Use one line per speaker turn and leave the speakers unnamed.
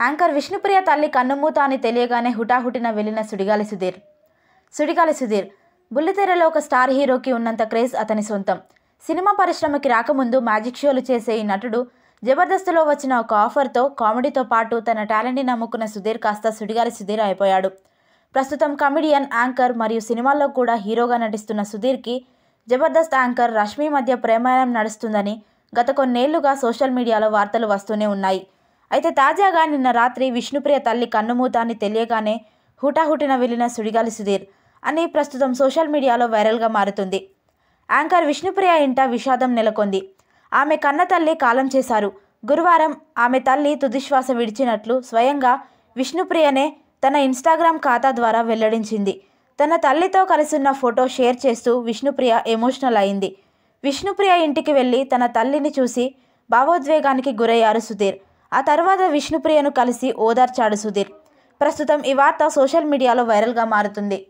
Anchor Vishnupriya తల్లి కన్నుమూత అని తెలియగానే హుటాహుటిన వెళ్ళిన సుడిగాలి సుధీర్. సుడిగాలి సుధీర్ బుల్లితెరలో ఒక స్టార్ హీరోకి ఉన్నంత క్రేజ్ అతని సొంతం. సినిమా పరిశ్రమకి రాకముందు మ్యాజిక్ షోలు చేసే ఈ నటుడు జబర్దస్త్లో వచ్చిన ఒక ఆఫర్తో కామెడీతో పాటు తన టాలెంట్ని నమ్ముకున్న సుధీర్ కాస్త సుడిగాలి సుధీర్ అయిపోయాడు. ప్రస్తుతం కమిడియన్ యాంకర్ మరియు సినిమాల్లో కూడా హీరోగా నటిస్తున్న సుధీర్కి జబర్దస్త్ యాంకర్ రష్మి మధ్య ప్రేమాయణం నడుస్తుందని గత కొన్నేళ్ళుగా సోషల్ మీడియాలో వార్తలు వస్తూనే ఉన్నాయి. అయితే తాజాగా నిన్న రాత్రి విష్ణుప్రియ తల్లి కన్నుమూత అని తెలియగానే హుటాహుటిన వెళ్ళిన సుడిగాలి సుధీర్ అని ప్రస్తుతం సోషల్ మీడియాలో వైరల్గా మారుతుంది. యాంకర్ విష్ణుప్రియ ఇంట విషాదం నెలకొంది. ఆమె కన్న తల్లి కాలం చేశారు. గురువారం ఆమె తల్లి తుదిశ్వాస విడిచినట్లు స్వయంగా విష్ణుప్రియనే తన ఇన్స్టాగ్రామ్ ఖాతా ద్వారా వెల్లడించింది. తన తల్లితో కలిసిన్న ఫోటో షేర్ చేస్తూ విష్ణుప్రియ ఎమోషనల్ అయింది. విష్ణుప్రియ ఇంటికి వెళ్ళి తన తల్లిని చూసి భావోద్వేగానికి గురయ్యారు సుధీర్. ఆ తర్వాత విష్ణుప్రియను కలిసి ఓదార్చాడు సుధీర్. ప్రస్తుతం ఈ వార్త సోషల్ మీడియాలో వైరల్గా మారుతుంది.